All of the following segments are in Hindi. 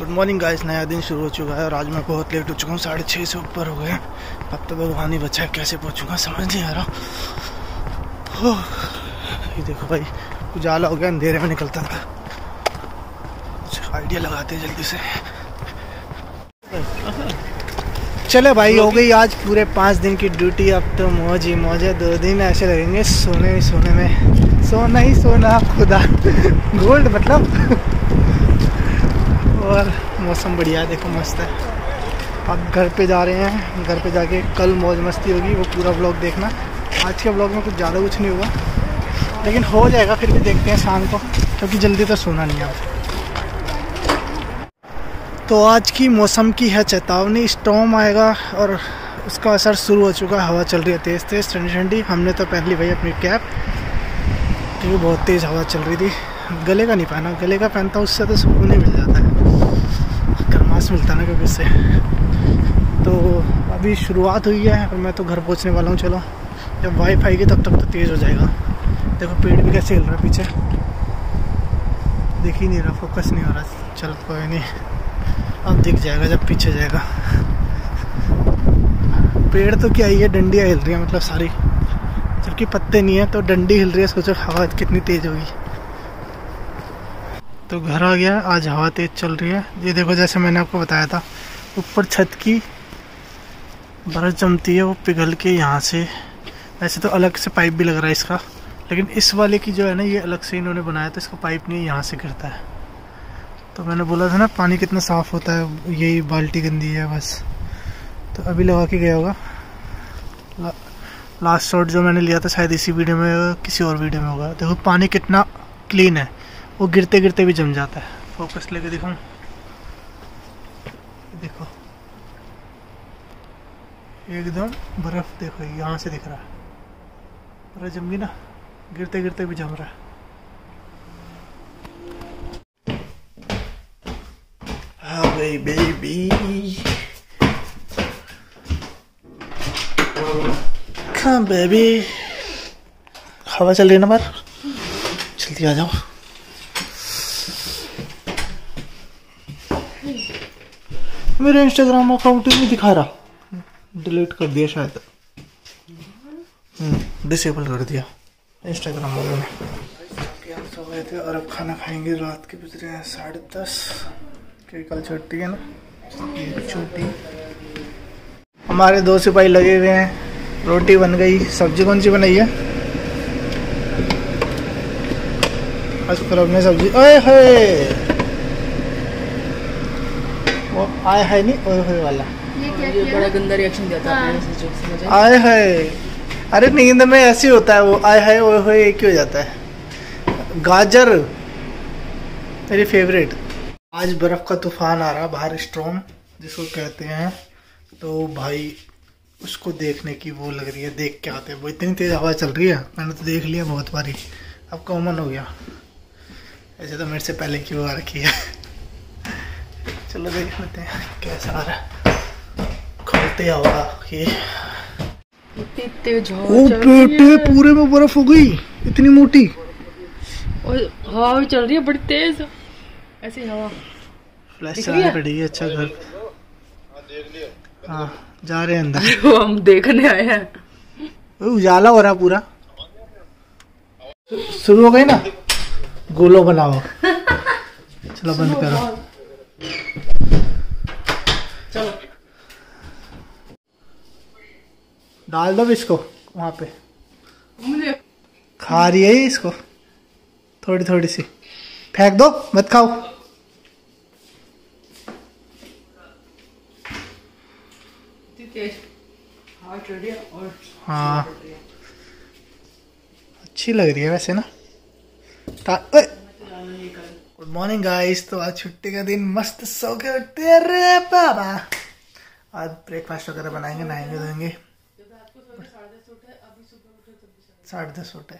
गुड मॉर्निंग गाइस नया दिन शुरू हो चुका है और आज मैं बहुत लेट हो चुका हूँ। साढ़े छः से ऊपर हो गए। अब तो भगवान ही बचा है। कैसे पहुँचूँगा समझ नहीं आ रहा। ये देखो भाई, उजाला हो गया, अंधेरे में निकलता था। कुछ आइडिया लगाते जल्दी से। चले भाई, हो गई आज पूरे पाँच दिन की ड्यूटी अब तो मौज ही मौज है। दो दिन ऐसे लगेंगे सोने ही सोने में। सोना ही सोना, खुदा। गोल्ड मतलब। और मौसम बढ़िया है, देखो मस्त है। अब घर पे जा रहे हैं, घर पे जाके कल मौज मस्ती होगी, वो पूरा ब्लॉग देखना। आज के ब्लॉग में कुछ ज़्यादा कुछ नहीं होगा लेकिन हो जाएगा, फिर भी देखते हैं शाम को, क्योंकि जल्दी तो सोना नहीं आता तो आज की मौसम की है चेतावनी स्टॉम आएगा और उसका असर शुरू हो चुका है, हवा चल रही है तेज़ तेज़, ठंडी ठंडी। हमने तो पहन ली भाई अपनी कैप क्योंकि बहुत तेज़ हवा चल रही थी। गले का नहीं पहना, गले का पहनता उससे तो सुकून ही मिल जाता है। गर्मास मिलता ना क्योंकि उससे। तो अभी शुरुआत हुई है और मैं तो घर पहुँचने वाला हूँ, चलो। जब वाइफ आएगी तब तक तो तेज़ हो जाएगा। देखो, पेड़ भी कैसे हिल रहा है पीछे। दिख ही नहीं रहा फोकस नहीं हो रहा। चलो, कोई नहीं। अब दिख जाएगा, जब पीछे जाएगा। पेड़ तो क्या ही है, डंडियाँ हिल रही हैं मतलब सारी। जबकि पत्ते नहीं है तो डंडी हिल रही है, सोचो, हवा कितनी तेज होगी। तो घर आ गया आज हवा तेज चल रही है। ये देखो जैसे मैंने आपको बताया था ऊपर छत की बर्फ़ जमती है वो पिघल के यहाँ से। वैसे तो अलग से पाइप भी लग रहा है इसका लेकिन इस वाले की जो है ना ये अलग से इन्होंने बनाया तो इसका पाइप नहीं यहाँ से गिरता है। तो मैंने बोला था ना पानी कितना साफ़ होता है यही बाल्टी गंदी है बस। तो अभी लगा के गया होगा। ला, लास्ट शॉट जो मैंने लिया था शायद इसी वीडियो में किसी और वीडियो में होगा। देखो पानी कितना क्लीन है। वो गिरते गिरते भी जम जाता है। फोकस लेके दिखाऊँ देखो। एकदम बर्फ़ देखो यहाँ से दिख रहा है। बर्फ़ जम गई ना गिरते गिरते भी जम रहा है. Come, baby. हवा चल रही है ना बार जल्दी आ जाओ। मेरा इंस्टाग्राम अकाउंट ही नहीं दिखा रहा। डिलीट कर दिया शायद। डिसेबल कर दिया। इंस्टाग्राम वालों ने। हम सो गए थे और अब खाना खाएँगे रात के, बज रहे हैं साढ़े दस। क्योंकि कल छुट्टी है ना। छुट्टी। हमारे दो सिपाही लगे हुए हैं। रोटी बन गई। सब्ज़ी कौन सी बनाई है? आज पर अपने सब्ज़ी ओए होए! वो. आए है नहीं ओए होए वाला. ये बड़ा गंदा रिएक्शन दिया था आपने समझ? आया? आए है अरे नींद में ऐसे होता है वो आए है ओए होए एक ही हो जाता है। गाजर मेरी फेवरेट आज बर्फ़ का तूफ़ान आ रहा बाहर स्ट्रॉम जिसको कहते हैं तो भाई उसको देखने की वो लग रही है देख के आते हैं। वो इतनी तेज़ हवा चल रही है मैंने तो देख लिया बहुत बारी। अब कॉमन हो गया। ऐसे तो मेरे से पहले की वो आ रखी है। चलो देख लेते हैं कैसा आ रहा है। खोलते हवा ये। इतनी ओ बेटे पूरे में बर्फ़ हो गई इतनी मोटी। और हवा भी चल रही है बड़ी तेज। ऐसी हवा। फ्लैश चलानी रही है? पड़ेगी अच्छा घर। हाँ जा रहे हैं अंदर। वो हम देखने आए हैं। ओ, उजाला हो रहा पूरा। शुरू हो गई ना? गोलो बनाओ। चलो बंद करो चलो डाल दो इसको वहाँ पे। मुझे खा रही है इसको। थोड़ी थोड़ी सी। फेंक दो मत खाओ। है हाँ। अच्छी लग रही है वैसे ना। गुड मॉर्निंग गाइस तो आज छुट्टी का दिन। मस्त सो के उठते रे बाबा। आज ब्रेकफास्ट वगैरह बनाएँगे नहाएँगे धोएँगे। साढ़े दस उठे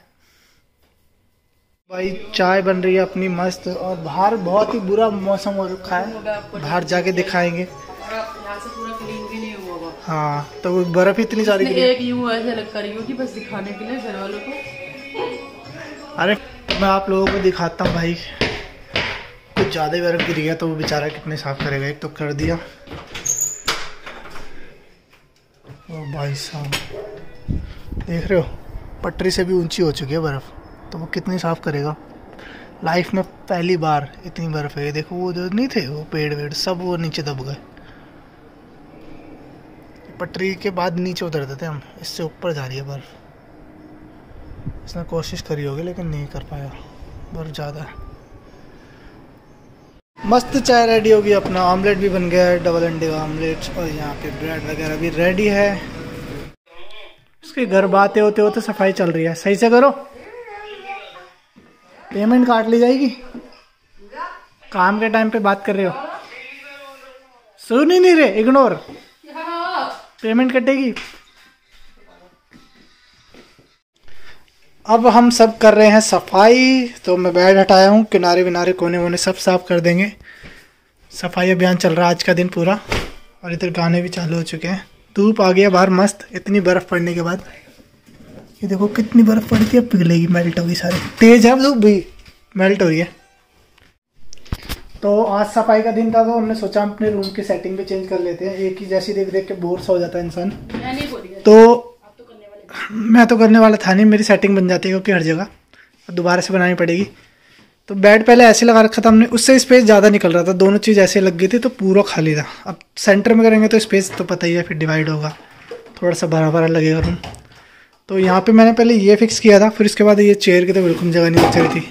भाई चाय बन रही है अपनी मस्त और बाहर बहुत ही बुरा मौसम हो रखा है। बाहर जाके दिखाएँगे। हाँ तो बर्फ़ ही इतनी सारी है। एक यूँ ऐसे लग कर कि बस दिखाने के लिए घर वालों को। अरे मैं आप लोगों को दिखाता हूँ भाई। कुछ ज़्यादा बर्फ़ गिरी है तो वो बेचारा कितने साफ़ करेगा। एक तो कर दिया। ओ भाई साहब देख रहे हो? पटरी से भी ऊँची हो चुकी है बर्फ़ तो वो कितनी साफ़ करेगा? लाइफ में पहली बार इतनी बर्फ़ है। देखो, वो जो नहीं थे, वो पेड़ वेड़, सब वो नीचे दब गए। पटरी के बाद नीचे उतरते थे हम। इससे ऊपर जा रही है बर्फ़। इसने कोशिश करी होगी, लेकिन नहीं कर पाया। बर्फ़ ज़्यादा मस्त चाय रेडी होगी अपना। ऑमलेट भी बन गया है डबल अंडे का ऑमलेट और यहाँ पे ब्रेड वगैरह भी रेडी है। उसके घर बातें होते होते सफ़ाई चल रही है। सही से करो। पेमेंट काट ली जाएगी। काम के टाइम पे बात कर रहे हो। सुन ही नहीं रहे इग्नोर पेमेंट कटेगी। अब हम सब कर रहे हैं सफ़ाई तो मैं बेड हटाया हूँ। किनारे विनारे, कोने वोने सब साफ़ कर देंगे। सफ़ाई अभियान चल रहा है, आज का दिन पूरा। और इधर गाने भी चालू हो चुके हैं। धूप आ गया बाहर मस्त इतनी बर्फ़ पड़ने के बाद। ये देखो कितनी बर्फ़ पड़ती है पिघलेगी मेल्ट होगी सारी। तेज़ है धूप भी। मेल्ट हो रही है। तो आज सफ़ाई का दिन था तो हमने सोचा अपने रूम की सेटिंग भी चेंज कर लेते हैं। एक ही जैसी देख देख के बोर सा हो जाता है इंसान। मैं नहीं बोली तो मैं तो करने वाला था नहीं मेरी सेटिंग बन जाती है क्योंकि हर जगह। दोबारा से बनानी पड़ेगी। तो बेड पहले ऐसे लगा रखा था हमने, उससे स्पेस ज़्यादा निकल रहा था। दोनों चीज़ ऐसे लग गई थी तो पूरा खाली था। अब सेंटर में करेंगे तो स्पेस तो पता ही है, फिर डिवाइड होगा। थोड़ा सा भरा भरा लगेगा रूम तो यहाँ पे मैंने पहले ये फिक्स किया था, फिर उसके बाद ये चेयर की तो बिल्कुल जगह नहीं बच रही थी।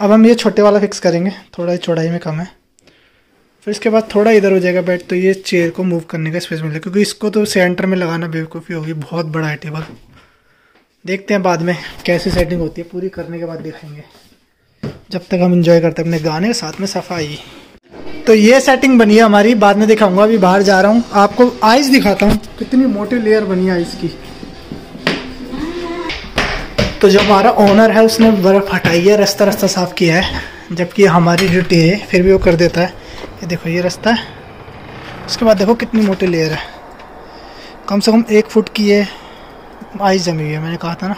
अब हम ये छोटे वाला फिक्स करेंगे, थोड़ा चौड़ाई में कम है। फिर इसके बाद थोड़ा इधर हो जाएगा बेड तो ये चेयर को मूव करने का स्पेस मिलेगा, क्योंकि इसको तो सेंटर में लगाना बेवकूफ़ी होगी, बहुत बड़ा है टेबल देखते हैं बाद में कैसी सेटिंग होती है, पूरी करने के बाद दिखाएँगे। जब तक हम इंजॉय करते हैं, अपने गाने, साथ में सफ़ाई। तो ये सेटिंग बनी है हमारी। बाद में दिखाऊँगा, अभी बाहर जा रहा हूँ। आपको आइस दिखाता हूँ। कितनी मोटी लेयर बनी है आइस की। तो जो हमारा ओनर है, उसने बर्फ़ हटाई है, रास्ता रास्ता साफ़ किया है। जबकि हमारी ड्यूटी है, फिर भी वो कर देता है। ये देखो, ये रास्ता है। उसके बाद देखो, कितनी मोटी लेयर है। कम से कम एक फुट की है आइस जमी हुई है। मैंने कहा था ना,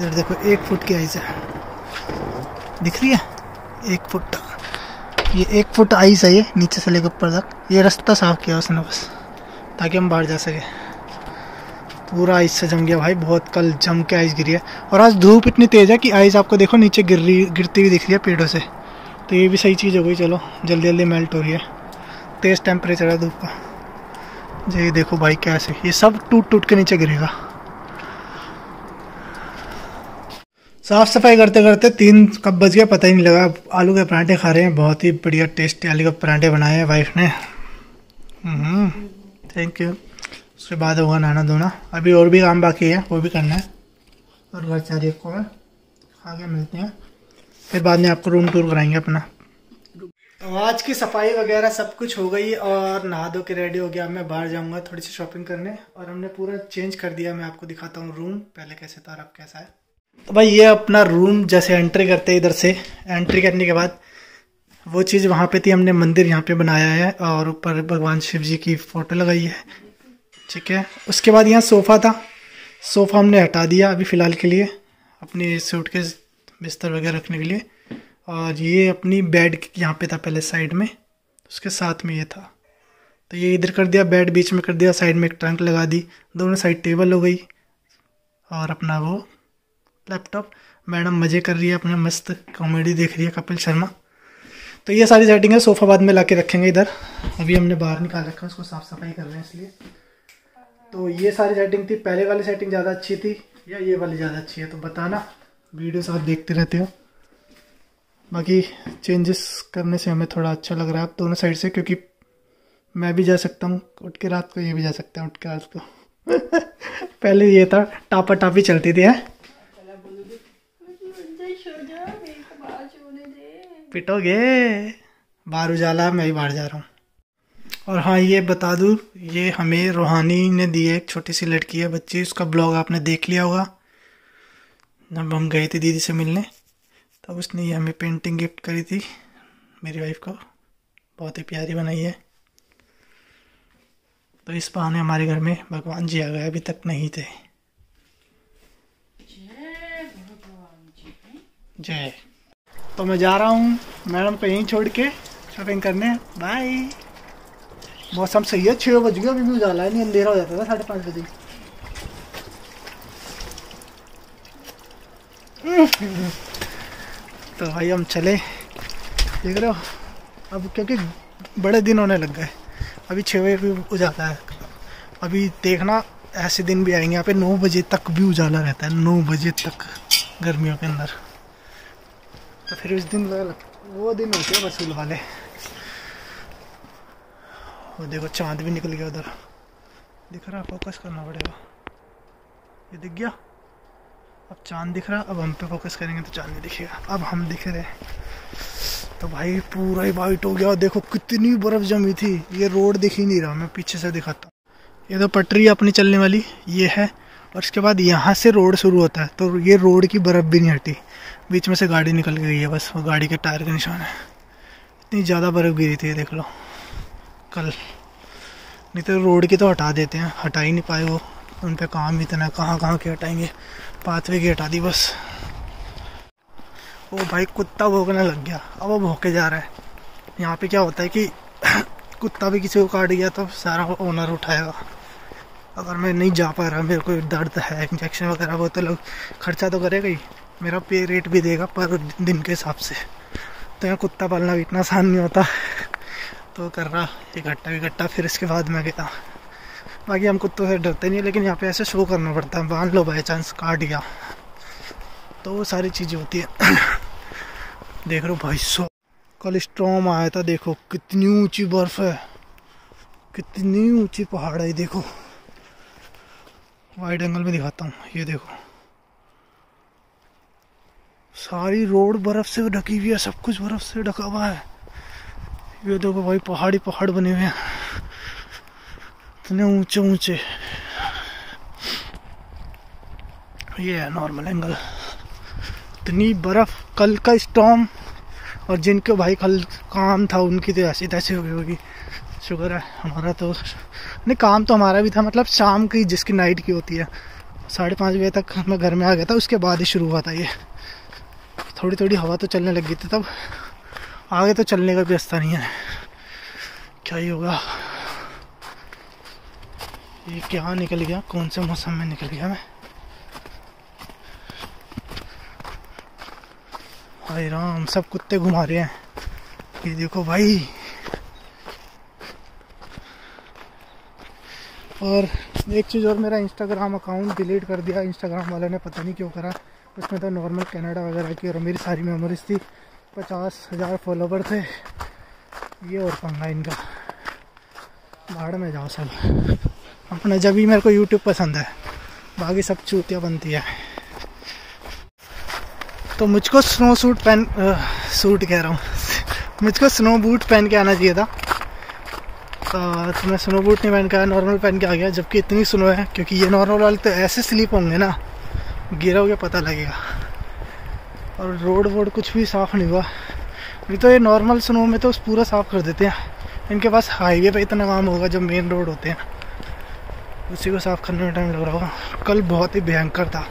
इधर देखो, एक फुट की आइस है। दिख रही है? एक फुट। ये एक फुट आइस है ये, नीचे से लेकर ऊपर तक। ये रास्ता साफ़ किया उसने बस, ताकि हम बाहर जा सके। पूरा आइस से जम गया भाई, बहुत कल जम के आइस गिरी है। और आज धूप इतनी तेज़ है कि आइस आपको देखो नीचे गिर रही, गिरती हुई दिख रही है पेड़ों से। तो ये भी सही चीज़ हो गई, चलो जल्दी जल्दी मेल्ट हो रही है। तेज़ टेम्परेचर है धूप का। ये देखो भाई कैसे, ये सब टूट टूट के नीचे गिरेगा। साफ़ सफ़ाई करते करते तीन कब बज गया पता ही नहीं लगा। आलू के पराठे खा रहे हैं, बहुत ही बढ़िया टेस्टी आलू के पराठे बनाए हैं वाइफ ने। थैंक यू उसके बाद होगा नहाना धोना। अभी और भी काम बाकी है, वो भी करना है। और घर चार को है खा के मिलते हैं। फिर बाद में आपको रूम टूर कराएँगे अपना। तो आज की सफ़ाई वगैरह सब कुछ हो गई और नहा धो के रेडी हो गया। मैं बाहर जाऊँगा थोड़ी सी शॉपिंग करने। और हमने पूरा चेंज कर दिया। मैं आपको दिखाता हूँ रूम पहले कैसे था, और अब कैसा है। तो भाई ये अपना रूम जैसे एंट्री करते इधर से। एंट्री करने के बाद वो चीज़ वहाँ पे थी, हमने मंदिर यहाँ पे बनाया है और ऊपर भगवान शिव जी की फ़ोटो लगाई है। ठीक है? उसके बाद यहाँ सोफ़ा था। सोफ़ा हमने हटा दिया अभी फ़िलहाल के लिए, अपने सूट के बिस्तर वगैरह रखने के लिए। और ये अपनी बेड यहाँ पे था पहले साइड में, उसके साथ में ये था। तो ये इधर कर दिया बेड बीच में कर दिया साइड में एक ट्रंक लगा दी, दोनों साइड टेबल हो गई और अपना वो लैपटॉप मैडम मज़े कर रही है, अपना मस्त कॉमेडी देख रही है कपिल शर्मा। तो ये सारी सेटिंग है सोफ़ा बाद में ला के रखेंगे इधर। अभी हमने बाहर निकाल रखा है, उसको साफ़ सफ़ाई कर रहे हैं इसलिए। तो ये सारी सेटिंग थी, पहले वाली सेटिंग ज़्यादा अच्छी थी, या ये वाली ज़्यादा अच्छी है तो बताना। वीडियोस आप देखते रहते हो। बाकी चेंजेस करने से हमें थोड़ा अच्छा लग रहा है आप दोनों साइड से, क्योंकि मैं भी जा सकता हूँ, उठ के रात को, ये भी जा सकते हैं, उठ के रात को। पहले ये था टापा टापी चलती थी, है? पिटोगे? बाहर उजाला मैं भी बाहर जा रहा हूँ। और हाँ ये बता दूँ ये हमें रूहानी ने दी है एक छोटी सी लड़की है बच्ची उसका ब्लॉग आपने देख लिया होगा। जब हम गए थे दीदी से मिलने तब उसने ये हमें पेंटिंग गिफ्ट करी थी मेरी वाइफ को। बहुत ही प्यारी बनाई है। तो इस बहाने हमारे घर में भगवान जी आ गए अभी तक नहीं थे। जय। तो मैं जा रहा हूँ। मैडम को यहीं छोड़ के शॉपिंग करने। बाय मौसम सही है छः बज गया, अभी भी उजाला है, नहीं, अंधेरा हो जाता था साढ़े पाँच बजे। तो भाई हम चले। देख रहे हो? अब क्योंकि बड़े दिन होने लग गए। अभी छः बजे भी उजाला है। अभी देखना, ऐसे दिन भी आएँगे, यहाँ पे नौ बजे तक भी उजाला रहता है, नौ बजे तक गर्मियों के अंदर। तो फिर उस दिन वो दिन होते हैं वसूल वाले। वो देखो, चाँद भी निकल गया उधर। दिख रहा फोकस करना पड़ेगा। ये दिख गया? अब चाँद दिख रहा, अब हम पे फोकस करेंगे तो चाँद नहीं दिखेगा। अब हम दिख रहे तो भाई, पूरा ही वाइट हो गया। देखो, कितनी बर्फ़ जमी थी। ये रोड दिख ही नहीं रहा, मैं पीछे से दिखाता ये तो पटरी अपनी चलने वाली। ये है और उसके बाद यहाँ से रोड शुरू होता है तो ये रोड की बर्फ़ भी नहीं हटी बीच में से गाड़ी निकल गई है बस, वो गाड़ी के टायर का निशान है। इतनी ज़्यादा बर्फ़ गिरी थी देख लो। कल। नहीं तो रोड की तो हटा देते हैं, हटा ही नहीं पाए वो। उन पर काम इतना कहाँ कहाँ के हटाएँगे? पाथवे की हटा दी बस। वो भाई, कुत्ता भोंकने लग गया। अब वो भोंके जा रहा है। यहाँ पे क्या होता है कि कुत्ता भी किसी को काट गया तो सारा ओनर उठाएगा। अगर मैं नहीं जा पा रहा, मेरे को दर्द है इंजेक्शन वगैरह वो तो लोग खर्चा तो करेगा ही। मेरा पे रेट भी देगा पर दिन के हिसाब से। तो यहाँ कुत्ता पालना भी इतना आसान नहीं होता। तो कर रहा इकट्ठा इकट्ठा फिर इसके बाद मैं गया। बाकी हम कुत्तों से डरते नहीं लेकिन यहाँ पे ऐसे शो करना पड़ता है। बाँध लो बाई चांस काट गया। तो वो सारी चीज़ें होती है। देख रहे हो भाई, सो कल स्ट्रॉम आया था, देखो, कितनी ऊँची बर्फ़ है। कितनी ऊँची पहाड़ है, देखो। वाइड एंगल में दिखाता हूँ, ये देखो। सारी रोड बर्फ़ से ढकी हुई है, सब कुछ बर्फ़ से ढका हुआ है। ये देखो भाई, पहाड़ी पहाड़ बने हुए हैं। इतने ऊँचे ऊँचे। ये है नॉर्मल एंगल इतनी बर्फ़, कल का स्टॉम और जिनके भाई कल काम था, उनकी तो ऐसी तैसी हो गई होगी। शुक्र है हमारा तो। नहीं, काम तो हमारा भी था मतलब शाम की जिसकी नाइट की होती है, साढ़े पाँच बजे तक मैं घर में आ गया था, उसके बाद ही शुरू हुआ था ये। थोड़ी थोड़ी हवा तो चलने लग गई थी तब। आगे तो चलने का भी रास्ता नहीं है। क्या ही होगा। ये क्या निकल गया? कौन से मौसम में निकल गया मैं? हाय राम, सब कुत्ते घुमा रहे हैं। ये देखो भाई। और एक चीज़ और मेरा इंस्टाग्राम अकाउंट डिलीट कर दिया। इंस्टाग्राम वाले ने पता नहीं क्यों करा। उसमें तो नॉर्मल कनाडा वगैरह की और मेरी सारी मेमोरीज थी। पचास हज़ार फॉलोवर थे। ये और पंगा इनका। भाड़ में जाओ सब अपना जब भी मेरे को यूट्यूब पसंद है। बाकी सब चूतियाँ बनती है। तो मुझको स्नो सूट पहन सूट कह रहा हूँ। मुझको स्नो बूट पहन के आना चाहिए था। तो मैं स्नो बूट नहीं पहन के आया नॉर्मल पहन के आ गया, जबकि इतनी स्नो है, क्योंकि ये नॉर्मल वाले तो ऐसे स्लिप होंगे ना गिरोगे पता लगेगा। और रोड वोड कुछ भी साफ़ नहीं हुआ। नहीं तो ये नॉर्मल स्नो में तो पूरा साफ़ कर देते हैं। इनके पास हाईवे पे इतना काम होगा, जब मेन रोड होते हैं। उसी को साफ़ करने में टाइम लग रहा होगा। कल बहुत ही भयंकर था।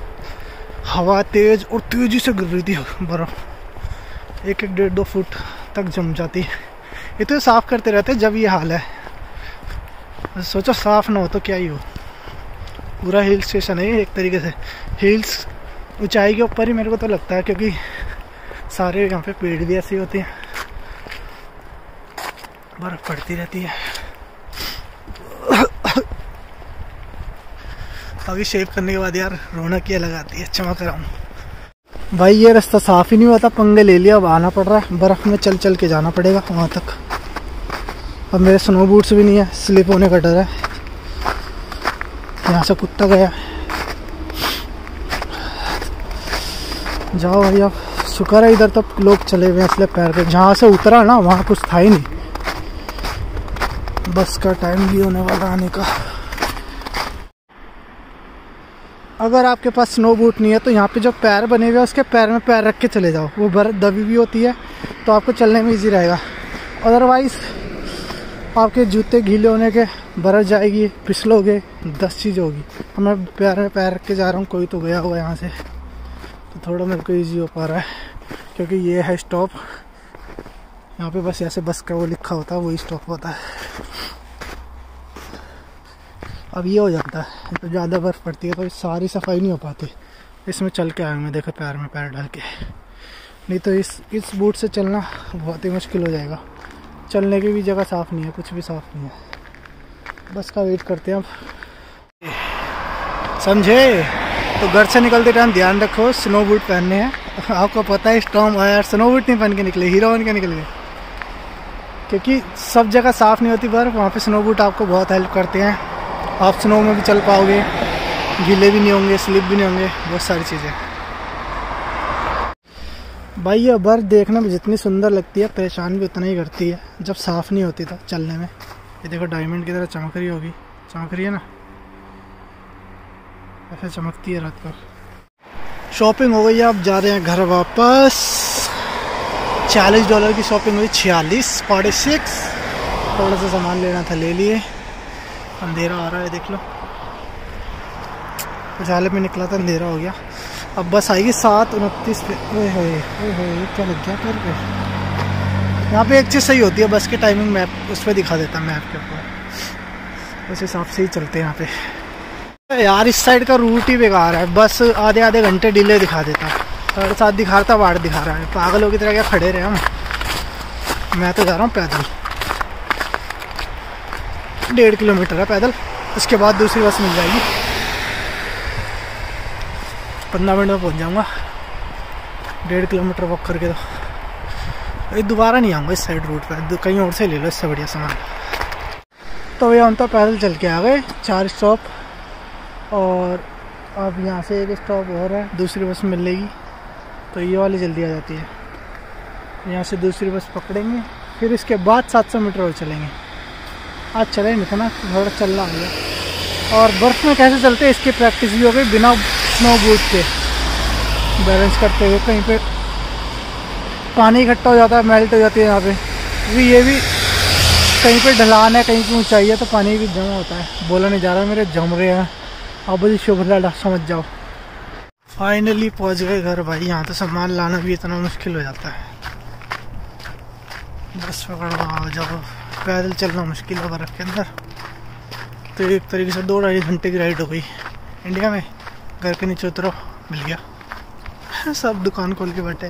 हवा तेज़ और तेज़ी से गिर रही थी, बर्फ़। एक एक डेढ़ दो फुट तक जम जाती। है ये तो साफ़ करते रहते जब ये हाल है। सोचो साफ़ ना हो तो क्या ही हो। पूरा हिल स्टेशन है एक तरीके से। हिल्स ऊंचाई के ऊपर ही मेरे को तो लगता है क्योंकि सारे यहाँ पे पेड़ भी ऐसे होते हैं। बर्फ़ पड़ती रहती है। अभी शेव करने के बाद यार रौनक ये लगाती है चमक रहा हूँ भाई ये रास्ता साफ़ ही नहीं हुआ था, पंगे ले लिया, अब आना पड़ रहा है। बर्फ़ में चल चल के जाना पड़ेगा वहाँ तक। अब मेरे स्नो बूट्स भी नहीं है स्लिप होने का डर है। यहाँ से कुत्ता गया। जाओ भाई, अब शुक्र है इधर तो लोग चले हुए इसलिए पैर पे जहाँ से उतरा ना, वहाँ कुछ था ही नहीं। बस का टाइम भी होने वाला आने का। अगर आपके पास स्नो बूट नहीं है तो यहाँ पे जो पैर बने हुए हैं, उसके पैर में पैर रख के चले जाओ। वो बर्फ़ दबी भी होती है तो आपको चलने में इजी रहेगा। अदरवाइज़ आपके जूते गीले होने के बरस जाएगी फिसलोगे दस चीज़ होगी। मैं पैर में पैर रख के जा रहा हूँ, कोई तो गया हुआ यहाँ से। तो थोड़ा मेरे को ईजी हो पा रहा है, क्योंकि ये है स्टॉप यहाँ पे बस ऐसे बस का वो लिखा होता है, वही स्टॉप होता है। अब ये हो जाता है तो ज़्यादा बर्फ़ पड़ती है तो सारी सफ़ाई नहीं हो पाती। इसमें चल के आया मैं, देखो पैर में पैर डाल के। नहीं तो इस इस बूट से चलना बहुत ही मुश्किल हो जाएगा। चलने की भी जगह साफ़ नहीं है, कुछ भी साफ़ नहीं है। बस का वेट करते हैं अब। समझे? तो घर से निकलते टाइम ध्यान रखो स्नो बूट पहनने हैं। आपको पता है स्टॉम आया स्नो बूट नहीं पहन के निकले हीरो बन के निकल। क्योंकि सब जगह साफ़ नहीं होती, बर्फ़, वहाँ पे स्नो बूट आपको बहुत हेल्प करते हैं। आप स्नो में भी चल पाओगे, गीले भी नहीं होंगे स्लिप भी नहीं होंगे, बहुत सारी चीज़ें। भाई, ये बर्फ़ देखने में जितनी सुंदर लगती है, परेशान भी उतना ही करती है, जब साफ़ नहीं होती तो चलने में। ये देखो डायमंड की तरह चमक रही होगी। चमक रही है ना? ऐसे चमकती है रात पर शॉपिंग हो गई है, अब जा रहे हैं घर वापस। चालीस डॉलर की शॉपिंग हुई, छियालीस फोर्टी सिक्स थोड़ा सा सामान लेना था, ले लिए। अंधेरा आ रहा है, देख लो। उजाले में निकला था, अंधेरा हो गया। अब बस आएगी सात, उनतीस पे ओए ओए क्या लग गया पैर पे यहाँ पे एक चीज़ सही होती है, बस की टाइमिंग मैप उस पर दिखा देता है मैप के ऊपर। उस हिसाब से ही चलते हैं यहाँ पे। यार, इस साइड का रूट ही बेकार है। बस आधे आधे घंटे डिले दिखा देता। साढ़े सात दिखा रहा दिखा रहा है। पागलों की तरह क्या खड़े रहे हम? मैं तो जा रहा हूँ पैदल। डेढ़ किलोमीटर है पैदल। उसके बाद दूसरी बस मिल जाएगी। पंद्रह मिनट में पहुँच जाऊँगा। डेढ़ किलोमीटर वॉक करके तो। ये दोबारा नहीं आऊँगा इस साइड रूट पर कहीं और से ले लो इससे बढ़िया सामान। तो भैया हम तो पैदल चल के आ गए, चार स्टॉप और अब यहाँ से एक स्टॉप और है, दूसरी बस मिलेगी। तो ये वाली जल्दी आ जाती है। यहाँ से दूसरी बस पकड़ेंगे, फिर इसके बाद 700 मीटर और चलेंगे। आज चले नहीं था ना, थोड़ा चलना आ गया। और बर्फ़ में कैसे चलते इसकी प्रैक्टिस भी हो गई, बिना स्नो बूट के। बैलेंस करते हुए कहीं पे पानी इकट्ठा हो जाता है मेल्ट हो जाती है यहाँ पे। क्योंकि ये भी कहीं पे ढलान है, कहीं पे ऊंचाई है तो पानी भी जमा होता है। बोला नहीं जा रहा, मेरे जम रहे हैं। अब जी शुभ लाडा समझ जाओ। फाइनली पहुँच गए घर भाई, यहाँ तो सामान लाना भी इतना मुश्किल हो जाता है। बस पकड़ो आओ जाओ। पैदल चलना मुश्किल है बर्फ़ के अंदर। तो एक तरीके से दो ढाई घंटे की राइड हो गई। इंडिया में? घर के नीचे उतरो। मिल गया। सब दुकान खोल के बैठे।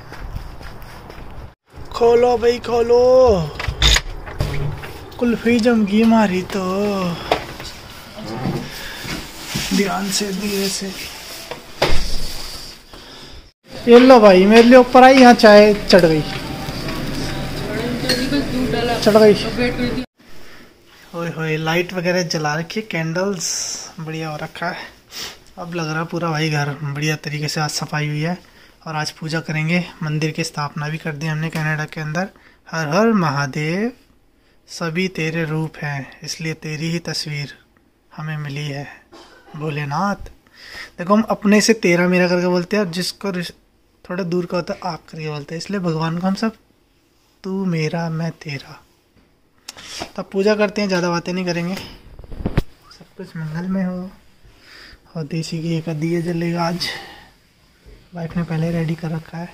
खोलो भाई, खोलो। कुल्फी जमगी मारी तो। ध्यान से, धीरे से। ये लो भाई, मेरे लिए ऊपर आई, यहाँ चाय चढ़ गई। चढ़ गई। ओए होए लाइट वगैरह जला रखी कैंडल्स बढ़िया हो रखा है। अब लग रहा पूरा भाई घर बढ़िया तरीके से आज सफ़ाई हुई है और आज पूजा करेंगे। मंदिर की स्थापना भी कर दी हमने कनाडा के अंदर। हर हर महादेव, सभी तेरे रूप हैं, इसलिए तेरी ही तस्वीर हमें मिली है। भोलेनाथ, देखो हम अपने से तेरा मेरा करके बोलते हैं, और जिसको थोड़ा दूर का होता है, आप करके बोलते हैं। इसलिए भगवान को हम सब, तू मेरा, मैं तेरा। तब पूजा करते हैं, ज़्यादा बातें नहीं करेंगे। सब कुछ मंगल में हो। और देसी घी का दिए जलेगा आज। वाइफ ने पहले रेडी कर रखा है।